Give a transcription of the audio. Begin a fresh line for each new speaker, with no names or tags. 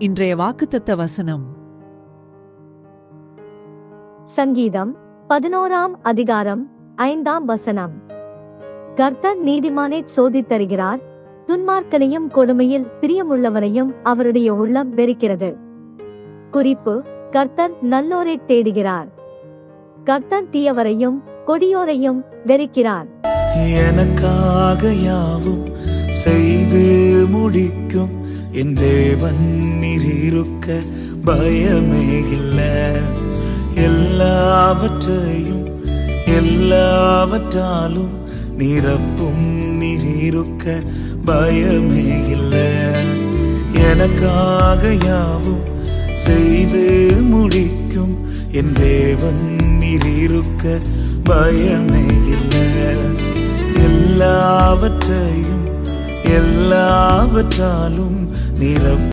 இன்றைய வாக்குத்தத்த வசனம்.
சங்கீதம் பதினோராம் அதிகாரம் ஐந்தாம் வசனம். கர்த்தர் நீதிமானைச் சோதித்தருகிறார் துன்மார்க்கனையும் கொடுமையில் பிரியமுள்ளவனையும் அவருடைய உள்ளம் வெறுக்கிறது. குறிப்பு கர்த்தர் நல்லோரைத் தேடுகிறார். கர்த்தர் தீயவரையும் கொடியோரையும் வெறுக்கிறார்.
எனக்காக யாவும் செய்து முடிக்கும் என் தேவன் நீரிருக்க பயமே இல்லை. எல்லாவற்றையும் எல்லாவற்றாலும் நிரப்பும் நீரிருக்க பயமே இல்லை. எனக்காக யாவும் செய்து முடிக்கும் என் தேவன் நீரிருக்க பயமே இல்லை. எல்லாவற்றையும் எல்லாவற்றாலும் நிரப்ப